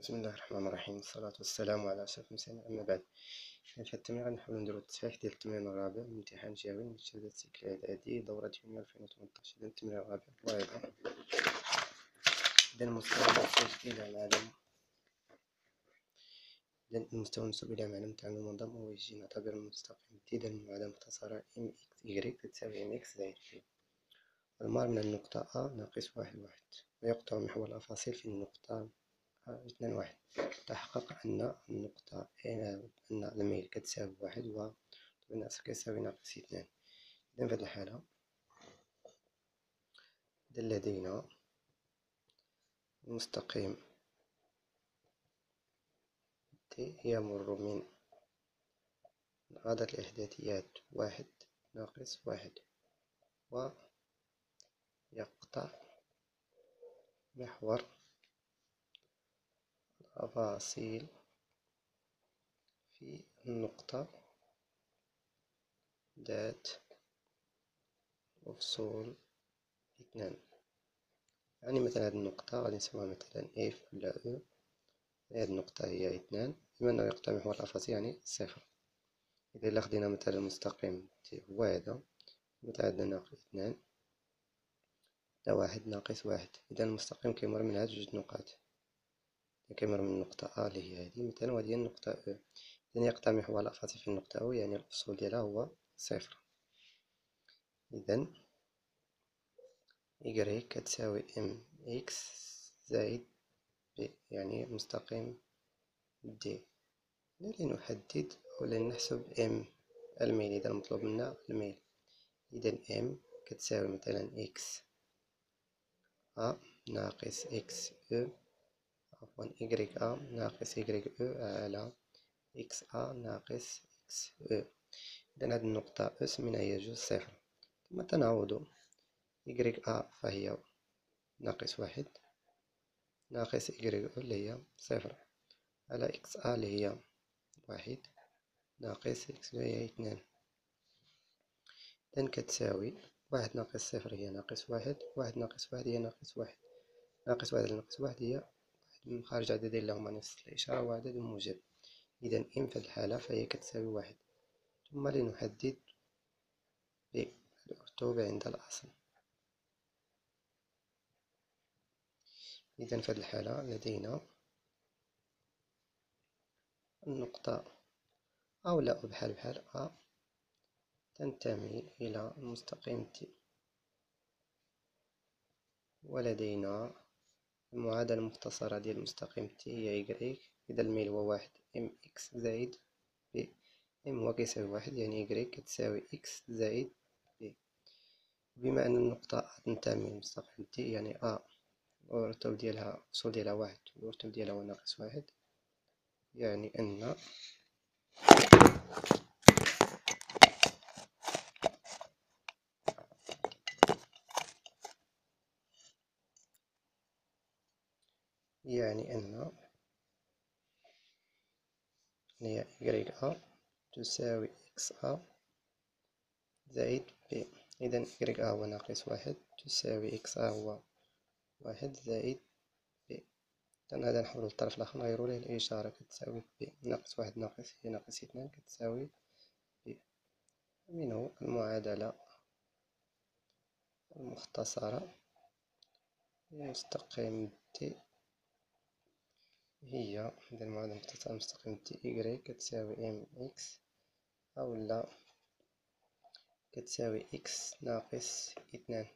بسم الله الرحمن الرحيم. والصلاة والسلام على أشرف المرسلين. أما بعد في هذا التمرين غنحاولو نديرو التصحيح ديال التمرين الرابع من امتحان جهوي من شهادة السلك الإعدادي دورة يونيو ألفين وتمنطاش إذا التمرين الرابع واضح. إذا المستوى المنسوب إلى معلم. إذا المستوى المنسوب إلى معلم متعامد ممنظم O I J نعتبر المستقيم امتداد المعادلة مختصرة m x i grec تساوي m x زائد p المار من النقطة أ ناقص واحد واحد. ويقطع محور الأفاصيل في النقطة اثنان واحد. تحقق أن النقطة أن الميل كتساوي واحد و الناقص كيساوي ناقص اثنان إذا في هذه الحالة إذا لدينا مستقيم تي يمر من عدد الإحداثيات واحد ناقص واحد ويقطع محور تفاصيل في النقطة ذات مفصول اثنان. يعني مثلا هذه النقطة غادي نسموها مثلا اف ولا أو هذه النقطة هي اثنان. بما أنه يقطع محور الأفاصيل يعني صفر. إذا إلا خدينا مثلا المستقيم هو هذا. عندنا ناقص اثنان. واحد ناقص واحد. إذا المستقيم كيمر من هاد جوج نقاط. كيمر من النقطة أ اللي هي هادي مثلا هي النقطة أو إذن يقطع محور الأفاصيل في النقطة أو يعني الأفصول ديالها هو صفر. إذن i grec كتساوي m x زائد بي يعني مستقيم دي لنحدد أو لنحسب m الميل إذا المطلوب منا الميل. إذا m كتساوي مثلا x أ ناقص x أو عفوا i grec أ ناقص i grec أو على x أ ناقص x أو إذا هاد النقطة أس هي جوج صفر. ثم تنعوض إكغيك أ فهي ناقص واحد ناقص إكغيك أو اللي هي صفر. على x أ اللي هي واحد ناقص x اللي هي اثنان إذن كتساوي واحد ناقص صفر هي ناقص واحد واحد ناقص واحد هي ناقص واحد. ناقص واحد ناقص واحد هي خارج عددين لهما نفس الإشارة وعدد موجب. إذا m في الحالة فهي كتساوي واحد. ثم لنحدد الأرتوب عند الأصل. إذا في الحالة لدينا النقطة أو لا بحال بحال أ تنتمي إلى المستقيم تي ولدينا المعادلة المختصرة ديال المستقيم تي هي إكغيك إذا الميل هو واحد m x زائد بي m هو كيساوي واحد يعني i grec كتساوي x زائد بي بما أن النقطة تنتمي للمستقيم تي يعني أ الرتب ديالها الأصول ديالها واحد والرتب ديالها هو ناقص واحد يعني أن يعني أن هي أ تساوي أ زائد بي إذا أ هو ناقص واحد تساوي أ هو واحد زائد بي إذن هذا نحولو للطرف الآخر نغيرو ليه الإشارة كتساوي بي ناقص واحد ناقص هي ناقص اثنان كتساوي بي منه المعادلة المختصرة. مستقيم تي هي المعادلة المختصرة مستقيم تي i grec كتساوي m x أولا كتساوي x ناقص اثنان.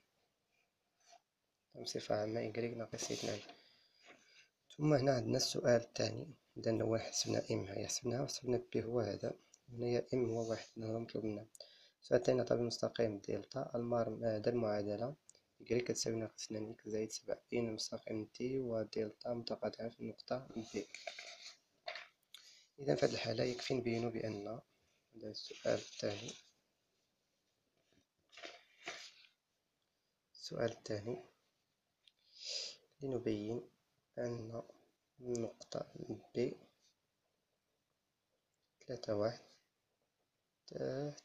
بصفة عامة إكغيك ناقص اثنان. ثم هنا عندنا السؤال الثاني. إذا هو حسبنا m هي حسبناها وحسبنا بي هو هذا؟ هنايا m هو واحد هذا مطلوب منا السؤال الثاني نعطي المستقيم دلتا المار هذا المعادلة. i grec كتساوي ناقص اثنان x زائد سبعة بين المستقيم تي ودلتا متقاطعين في النقطة بي إذا في هذه الحالة يكفي نبينو بأن هذا السؤال الثاني. السؤال الثاني. لنبين أن النقطة بي ثلاثة واحد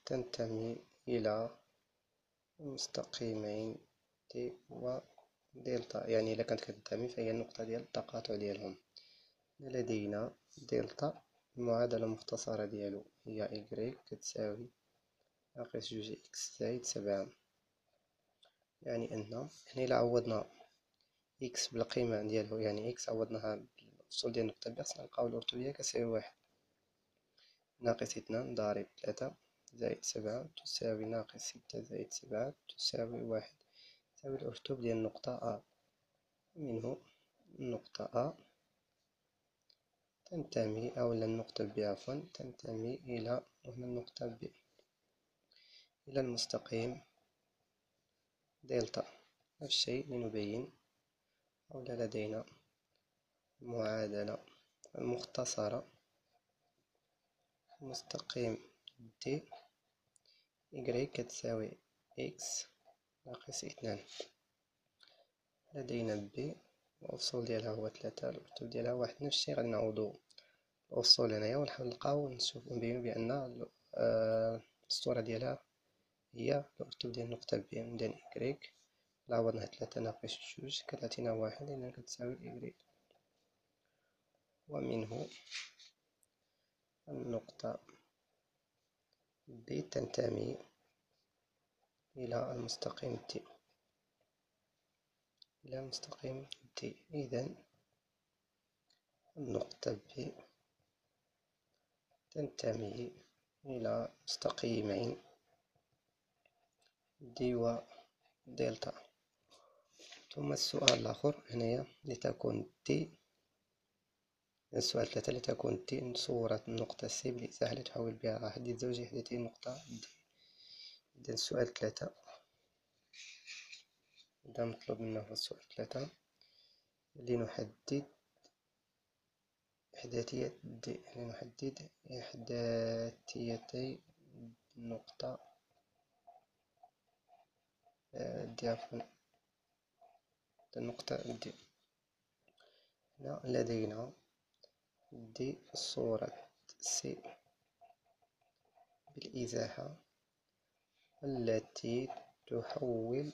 تنتمي إلى مستقيمين تي و دلتا يعني إلا كانت كتنتمي فهي النقطة ديال التقاطع ديالهم. لدينا دلتا المعادلة المختصرة ديالو هي i grec كتساوي ناقص جوج x زايد سبعة. يعني أن هنا إلا عوضنا x بالقيمة ديالو يعني x عوضناها بالأفصول ديال النقطة بي خصنا نلقاو الأرتوبية كتساوي واحد. ناقص اثنان ضارب ثلاثة زائد سبعة تساوي ناقص ستة زائد سبعة تساوي واحد. تساوي الأرتوب ديال النقطة أ. منه النقطة أ. تنتمي أو النقطة ب عفوا تنتمي إلى هنا النقطة ب إلى المستقيم. دلتا. نفس الشيء لنبين أولا لدينا المعادلة المختصرة. مستقيم دي. إكغيك كتساوي x ناقص اثنان. لدينا بي الأفصول ديالها هو ثلاثة الأرتب ديالها واحد نفس الشي غادي نعوضو. الأفصول هنايا ونحاول نلقاو نشوف نبينو بأن الأرتوب ديالها هي الأرتب ديال النقطة بي إذن إكغيك إلا عوضناها ثلاثة ناقص جوج كتعطينا واحد إذن كتساوي إكغيك ومنه النقطة ب تنتمي إلى المستقيم. تي إلى المستقيم. تي إذا النقطة ب تنتمي إلى مستقيمين دي و دلتا. ثم السؤال الآخر هنايا لتكون تي السؤال ثلاثة لتكون تي صورة النقطة سي بالإزاحة التي تحول بأ حدد زوجي إحداثيتي النقطة دي إذا السؤال ثلاثة إذا مطلوب منا في السؤال ثلاثة لنحدد إحداثية لنحدد إحداثيتي النقطة دي عفوا. النقطة دي هنا لدينا دي في سي بالإزاحة. التي تحول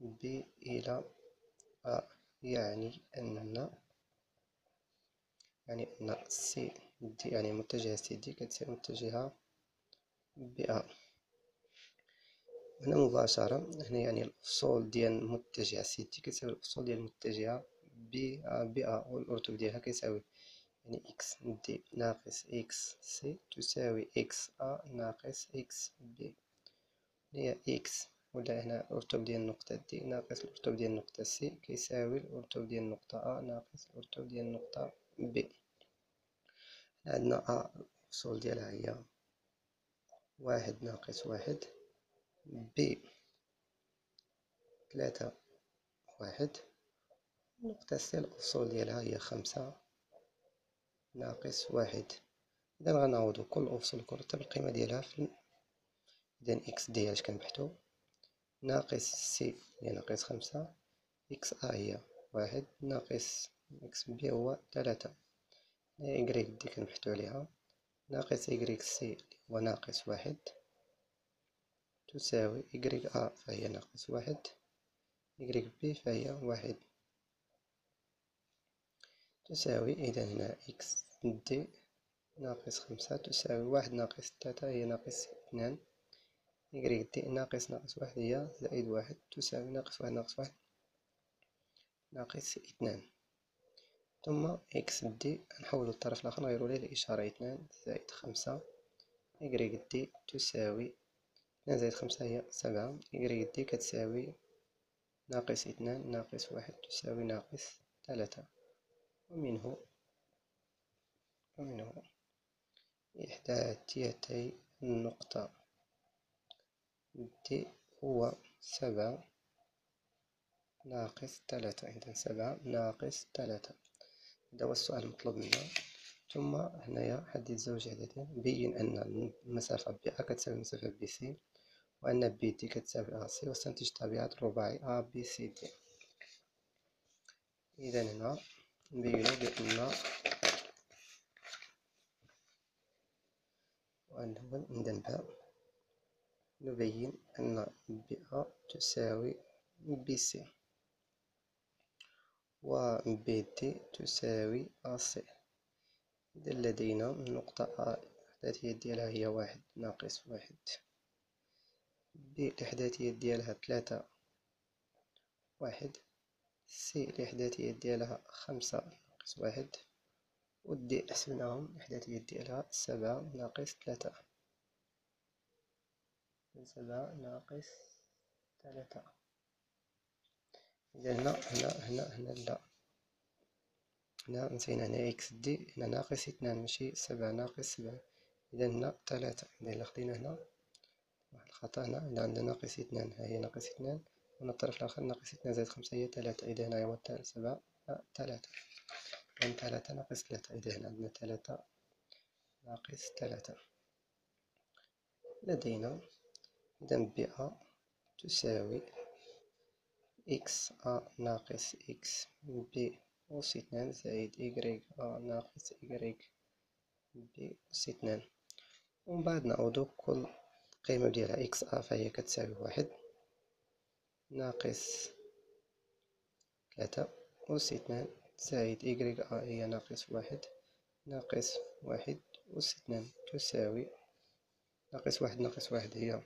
ب إلى أ يعني أن يعني أن سي دي يعني متجهة سي دي كتساوي متجهة بأ هنا مباشرة هنا يعني الأفصول ديال متجهة سي دي كتساوي الأفصول ديال المتجهة B BA والأرتب ديالها كيساوي. يعني X D ناقص X C تساوي X A ناقص X B هي X ولا هنا الأرتب ديال النقطة D ناقص الأرتب ديال النقطة C كيساوي الأرتب ديال النقطة A ناقص الأرتب ديال النقطة B عندنا A الأفصول ديالها هي واحد ناقص واحد B ثلاثة واحد نقطة C الأفصول ديالها هي خمسة ناقص واحد. إذا غنعوضو كل أفصول كل القيمة ديالها في إذا X D اش كنبحثو؟ ناقص C هي ناقص خمسة. X A هي واحد. ناقص X B هو تلاتة. i grec D كنبحثو عليها. ناقص إكغيك سي هو ناقص واحد. تساوي إكغيك أ فهي ناقص واحد. i grec B فهي واحد. تساوي إذا هنا X D ناقص خمسة تساوي واحد ناقص تلاتة هي ناقص اثنان. i grec D ناقص ناقص واحد هي زائد واحد تساوي ناقص واحد ناقص واحد ناقص اثنان. ثم إكس دي نحولو للطرف الآخر نغيرو ليه الإشارة اثنان زائد خمسة. إكغيك دي تساوي اثنان زائد خمسة هي سبعة. إكغيك دي كتساوي ناقص اثنان ناقص واحد تساوي ناقص ثلاثة ومنه ومنه إحداثيتي النقطة. D هو سبعة ناقص ثلاثة إذا سبعة ناقص ثلاثة هذا هو السؤال المطلوب منا. ثم هنايا حدد زوج عددين بين أن المسافة BA كتساوي المسافة BC وأن BD كتساوي AC واستنتج طبيعة الرباعي ABCD إذا هنا نبينو بأن والأول ندنبه نبين أن A تساوي BC و BD تساوي AC إذا لدينا النقطة A الإحداثيات ديالها هي واحد ناقص واحد. B الإحداثيات ديالها تلاتة واحد. C الإحداثيات ديالها خمسة ناقص واحد و دي حسبناهم الإحداثيات ديالها سبعة ناقص تلاتة سبعة ناقص تلاتة إذا هنا هنا هنا هنا لا. هنا نسينا هنا إكس دي هنا ناقص اثنان ماشي سبعة ناقص سبعة. إذا هنا تلاتة إذا خدينا هنا واحد الخطأ هنا عندنا ناقص اثنان ها هي ناقص اثنان. وهنا الطرف الآخر ناقص اثنان زائد خمسة هي تلاتة إذا هنا هو سبعة تلاتة. إذا تلاتة ناقص تلاتة إذا هنا عندنا تلاتة ناقص تلاتة. لدينا إذا BA تساوي X A ناقص X B أس اثنان زائد إيكغيك أ ناقص إيكغيك بي أس اثنان ومن بعد نعوضو كل القيمة ديالها X A فهي كتساوي واحد. ناقص ثلاثة أس اثنان زائد إيكغيك أ هي ناقص واحد ناقص واحد أس اثنان تساوي ناقص واحد ناقص واحد هي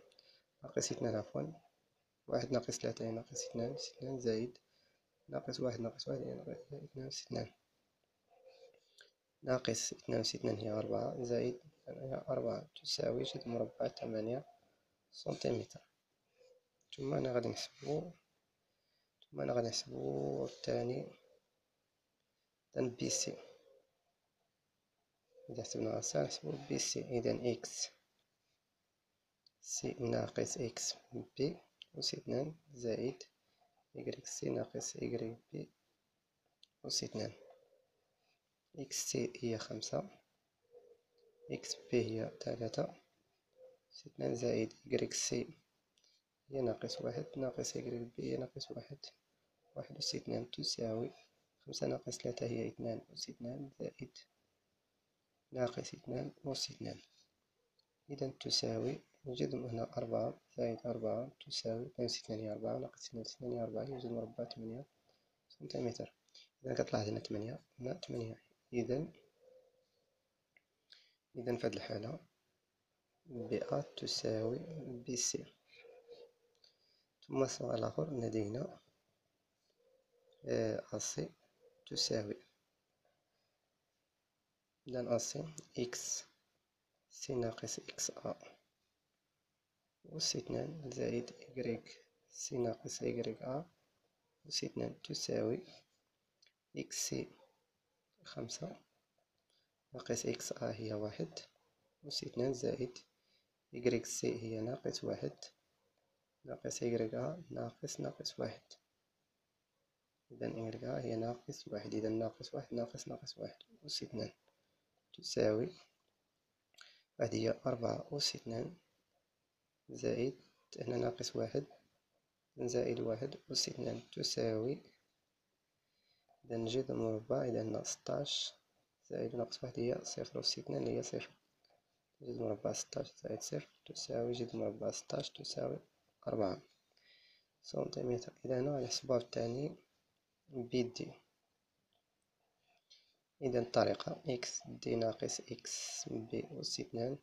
ناقص اثنان عفوا. واحد ناقص ثلاثة هي ناقص اثنان اثنان زائد ناقص واحد ناقص واحد هي ناقص اثنان اثنان. ناقص اثنان اثنان هي أربعة زائد أربعة تساوي جذر مربع ثمانية سنتيمتر. ثم أنا غادي نحسبو ثم أنا غادي نحسبو الثاني BC إذا حسبنا غسان نحسبو BC إذا X C ناقص X B أس اثنان زائد i grec C ناقص i grec B أس اثنان X C هي خمسة X B هي ثلاثة أس اثنان زائد إكغيك سي هي ناقص واحد ناقص i grec B هي ناقص واحد. واحد أس اثنان تساوي خمسة ناقص ثلاثة هي اثنان أس اثنان زائد ناقص اثنان أس اثنان. إذا تساوي نوجد هنا أربعة زائد أربعة تساوي اثنان وستين هي أربعة ناقص اثنان وستين هي أربعة جذر مربع ثمانية سنتيمتر. إذا كتطلع هنا ثمانية هنا ثمانية. إذا إذا في هذه الحالة BA تساوي BC. ثم السؤال الآخر لدينا AC تساوي إذا AC X. C ناقص X A. أس اثنان زائد إكغيك سي ناقص إكغيك أ. أس اثنان تساوي X C خمسة. ناقص X A هي واحد. أس اثنان زائد إكغيك سي هي ناقص واحد. ناقص A ناقص ناقص واحد. إذا A هي ناقص واحد. إذا ناقص واحد ناقص ناقص واحد. أس اثنان تساوي هذه هي أربعة. أس اثنان زائد هنا ناقص واحد. زائد واحد. أس اثنان تساوي إذا نجد المربع إذا هنا ستاش زائد ناقص واحد هي صفر. أس اثنان هي صفر. جذر مربع ستاش زائد صفر تساوي جذر مربع ستاش تساوي أربعة سنتيمتر إذا هنا غنحسبوها الثاني BD إذا الطريقة X D ناقص X B أس اثنان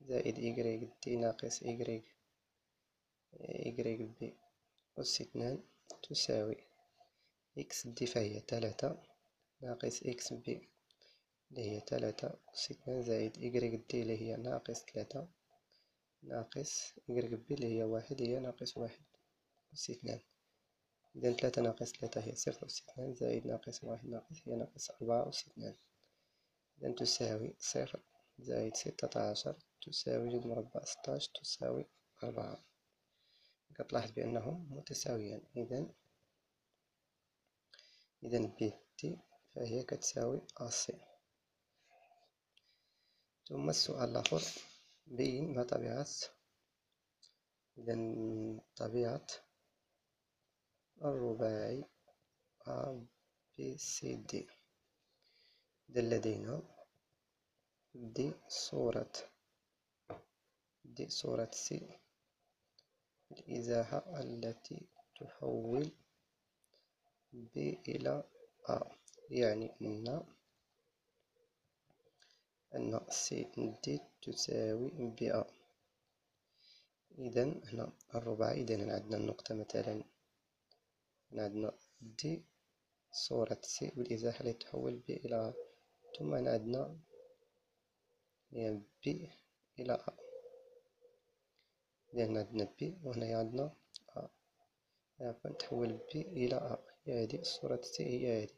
زائد i grec D ناقص i grec i grec B أس اثنان تساوي X D فهي تلاتة ناقص X B اللي هي تلاتة أس اثنان زائد i grec D اللي هي ناقص تلاتة ناقص i grec B اللي هي واحد هي ناقص واحد أس اثنان إذا تلاتة ناقص تلاتة هي صفر أس اثنان زائد ناقص واحد ناقص هي ناقص أربعة أس اثنان إذا تساوي صفر زائد ستة عشر تساوي جذر مربع ستاش تساوي أربعة. كتلاحظ بأنهم متساويان. إذا إذا BD فهي كتساوي AC ثم السؤال الآخر. بين ما طبيعة إذا طبيعة الرباعي A B C D. إذا لدينا D صورة D صورة C الإزاحة التي تحول B إلى A يعني أن أن سي دي تساوي BA. إذا هنا الرباعي إذا عندنا النقطة مثلا. عندنا D صورة C بالإزاحة لتحول B إلى ثم عندنا هي B إلى A. إذا عندنا B وهنا عندنا A. عفوا تحول B إلى A. هي هذه صورة C هي هذه.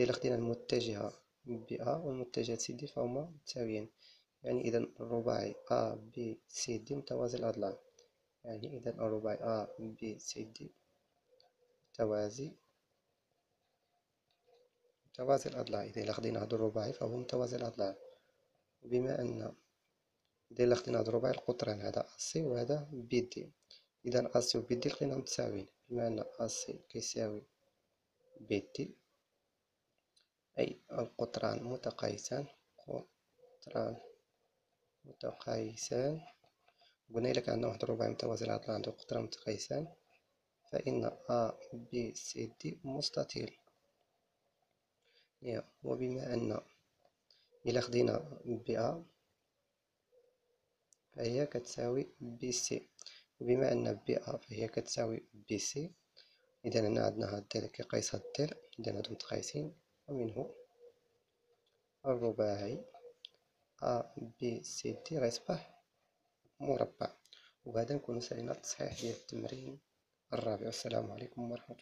إذا خدينا المتجهة. BA والمتجهة سي دي فهما متساويين. يعني إذا الرباعي ABCD متوازي الأضلاع يعني إذا الرباعي ABCD متوازي متوازي الأضلاع إذا خدينا هذا الرباعي فهو متوازي الأضلاع بما أن إذا خدينا هذا الرباعي القطران هذا AC وهذا BD إذا AC و BD لقيناهم متساويين. بما أن AC كيساوي BD أي القطران متقايسان قطران متقايسان قلنا كان عندنا واحد الرباعي متوازي الأضلاع عنده قطران متقايسان فإن ABCD مستطيل. وبما أن إلا خدينا BA فهي كتساوي BC وبما أن BA فهي كتساوي BC إذا هنا عندنا هاد الضلع كيقيس هاد الضلع إذا هادو متقايسين ومنه الرباعي أ بي سي دي غيصبح مربع. وبهذا نكون سالينا التصحيح ديال التمرين الرابع. والسلام عليكم ورحمة الله.